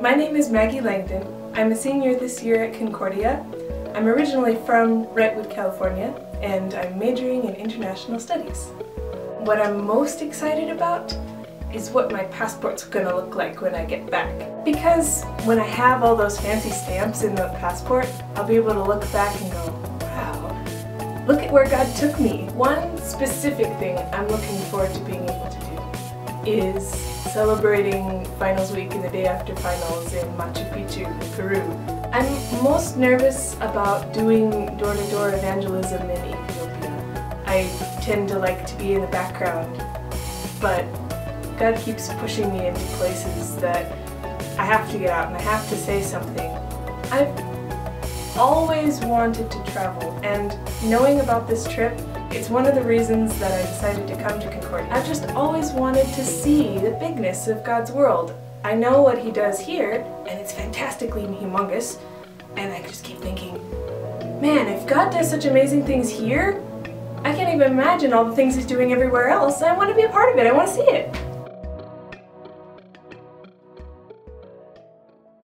My name is Maggie Langdon. I'm a senior this year at Concordia. I'm originally from Brentwood, California, and I'm majoring in international studies. What I'm most excited about is what my passport's gonna look like when I get back. Because when I have all those fancy stamps in the passport, I'll be able to look back and go, wow, look at where God took me. One specific thing I'm looking forward to being able to do is celebrating finals week and the day after finals in Machu Picchu, Peru. I'm most nervous about doing door-to-door -door evangelism in Ethiopia. I tend to like to be in the background, but God keeps pushing me into places that I have to get out and I have to say something. I've always wanted to travel and knowing about this trip it's one of the reasons that I decided to come to Concordia. I've just always wanted to see the bigness of God's world. I know what he does here, and it's fantastically humongous, and I just keep thinking, man, if God does such amazing things here, I can't even imagine all the things he's doing everywhere else. I want to be a part of it. I want to see it.